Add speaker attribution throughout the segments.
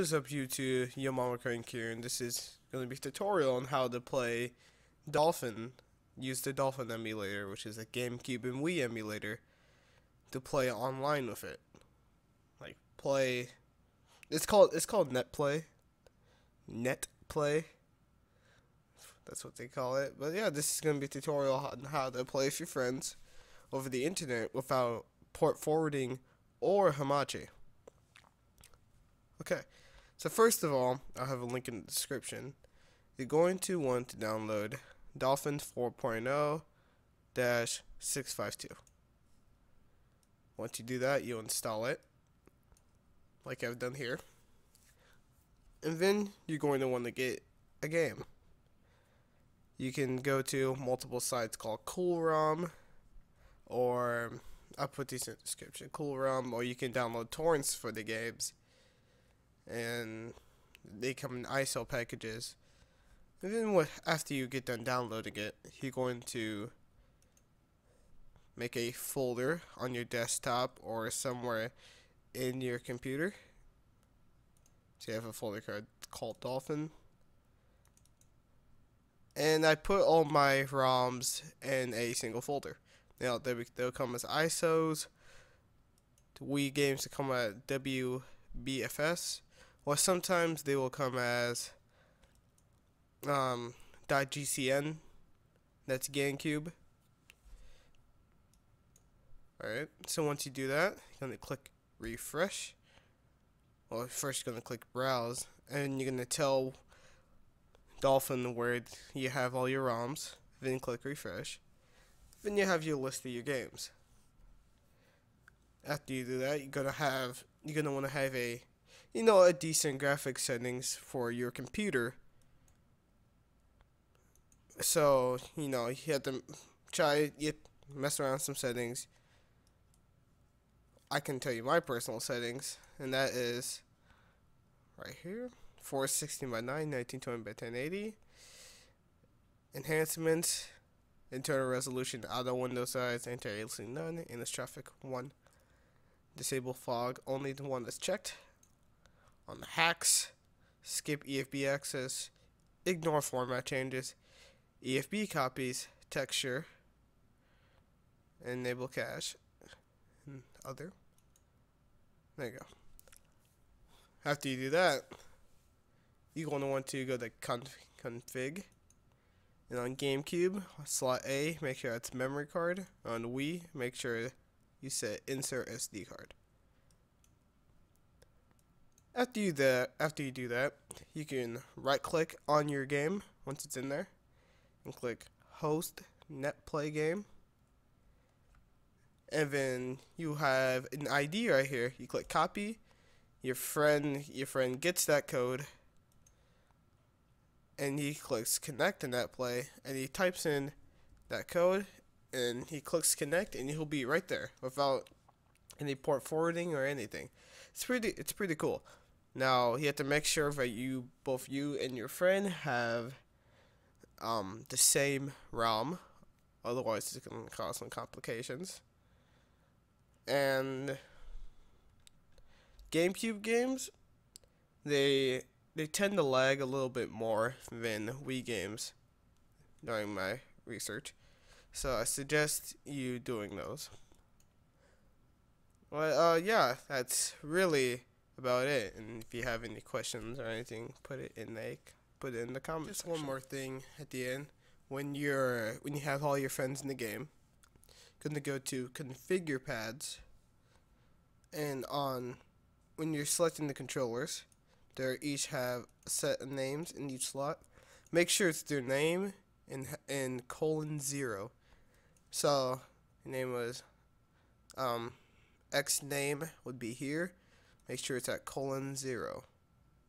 Speaker 1: What is up YouTube, Yo Mama Crank here, and this is going to be a tutorial on how to play Dolphin. Use the Dolphin emulator, which is a GameCube and Wii emulator, to play online with it. Like, play... It's called, it's called NetPlay. NetPlay. That's what they call it. But yeah, this is going to be a tutorial on how to play with your friends over the internet without port forwarding or Hamachi. Okay, so first of all, I'll have a link in the description. You're going to want to download Dolphin 4.0 652. Once you do that, you install it, like I've done here. And then you're going to want to get a game. You can go to multiple sites called CoolROM, or I'll put these in the description. CoolROM, or you can download torrents for the games and they come in ISO packages. And then what, after you get done downloading it, you're going to make a folder on your desktop or somewhere in your computer. So you have a folder called, called Dolphin. And I put all my ROMs in a single folder. Now they'll, they'll come as ISOs. Wii games to come at WBFS or sometimes they will come as um, .gcn. That's GameCube. Alright, so once you do that, you're going to click refresh. Well, first you're going to click browse, and you're going to tell Dolphin where you have all your ROMs. Then click refresh. Then you have your list of your games. After you do that, you're gonna have you're gonna want to have a you know, a decent graphics settings for your computer. So, you know, you have to try, you mess around some settings. I can tell you my personal settings, and that is right here 460 by 9, 1920 by 1080. Enhancements, internal resolution, auto window size, anti aliasing none, anisotropic 1. Disable fog, only the one that's checked on the hacks, skip EFB access, ignore format changes, EFB copies, texture, enable cache, and other. There you go. After you do that, you're going to want to go to conf config. And on GameCube, slot A, make sure it's memory card. On Wii, make sure you set insert SD card. After you that after you do that, you can right click on your game once it's in there and click host net play game. And then you have an ID right here. You click copy. Your friend your friend gets that code and he clicks connect to play, and he types in that code and he clicks connect and he'll be right there without any port forwarding or anything. It's pretty it's pretty cool. Now you have to make sure that you both you and your friend have um, the same ROM, otherwise it gonna cause some complications. And GameCube games, they they tend to lag a little bit more than Wii games during my research. So I suggest you doing those. Well, uh, yeah, that's really about it. And if you have any questions or anything, put it in the put it in the comments. Just section. one more thing at the end. When you're when you have all your friends in the game, gonna go to configure pads, and on when you're selecting the controllers, they each have a set of names in each slot. Make sure it's their name and and colon zero. So, your name was um, X name would be here make sure it's at colon zero.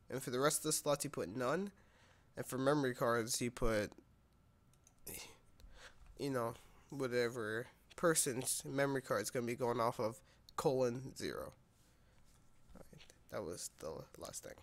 Speaker 1: And for the rest of the slots, you put none. And for memory cards, you put, you know, whatever person's memory card is going to be going off of colon zero. Right, that was the last thing.